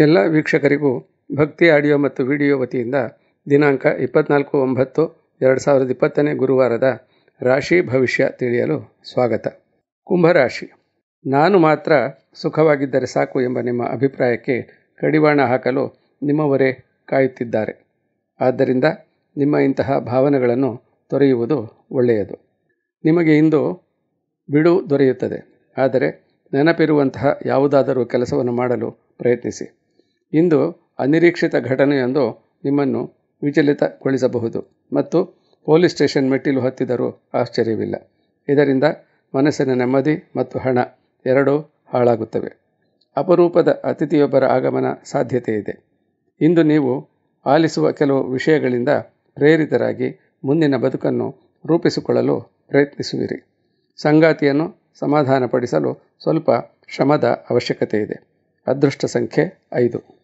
ಎಲ್ಲ ವೀಕ್ಷಕರಿಗೂ ಭಕ್ತಿ ಆಡಿಯೋ ಮತ್ತು ವಿಡಿಯೋ ವತಿಯಿಂದ ದಿನಾಂಕ ಇಪ್ಪತ್ನಾಲ್ಕು ಒಂಬತ್ತು ಎರಡು ಸಾವಿರದ ಇಪ್ಪತ್ತನೇ ಗುರುವಾರದ ರಾಶಿ ಭವಿಷ್ಯ ತಿಳಿಯಲು ಸ್ವಾಗತ. ಕುಂಭರಾಶಿ ನಾನು ಮಾತ್ರ ಸುಖವಾಗಿದ್ದರೆ ಸಾಕು ಎಂಬ ನಿಮ್ಮ ಅಭಿಪ್ರಾಯಕ್ಕೆ ಕಡಿವಾಣ ಹಾಕಲು ನಿಮ್ಮವರೇ ಕಾಯುತ್ತಿದ್ದಾರೆ. ಆದ್ದರಿಂದ ನಿಮ್ಮ ಇಂತಹ ಭಾವನೆಗಳನ್ನು ತೊರೆಯುವುದು ಒಳ್ಳೆಯದು. ನಿಮಗೆ ಇಂದು ಬಿಡು ದೊರೆಯುತ್ತದೆ. ಆದರೆ ನೆನಪಿರುವಂತಹ ಯಾವುದಾದರೂ ಕೆಲಸವನ್ನು ಮಾಡಲು ಪ್ರಯತ್ನಿಸಿ. ಇಂದು ಅನಿರೀಕ್ಷಿತ ಘಟನೆಯೊಂದು ನಿಮ್ಮನ್ನು ವಿಚಲಿತಗೊಳಿಸಬಹುದು. ಮತ್ತು ಪೊಲೀಸ್ ಸ್ಟೇಷನ್ ಮೆಟ್ಟಿಲು ಹತ್ತಿದರೂ ಆಶ್ಚರ್ಯವಿಲ್ಲ. ಇದರಿಂದ ಮನಸ್ಸಿನ ನೆಮ್ಮದಿ ಮತ್ತು ಹಣ ಎರಡೂ ಹಾಳಾಗುತ್ತವೆ. ಅಪರೂಪದ ಅತಿಥಿಯೊಬ್ಬರ ಆಗಮನ ಸಾಧ್ಯತೆ ಇದೆ ಇಂದು ನೀವು ಆಲಿಸುವ ಕೆಲವು ವಿಷಯಗಳಿಂದ ಪ್ರೇರಿತರಾಗಿ ಮುಂದಿನ ಬದುಕನ್ನು ರೂಪಿಸಿಕೊಳ್ಳಲು ಪ್ರಯತ್ನಿಸುವಿರಿ. ಸಂಗಾತಿಯನ್ನು ಸಮಾಧಾನಪಡಿಸಲು ಸ್ವಲ್ಪ ಶ್ರಮದ ಅವಶ್ಯಕತೆ ಇದೆ ಅದೃಷ್ಟ ಸಂಖ್ಯೆ ಐದು.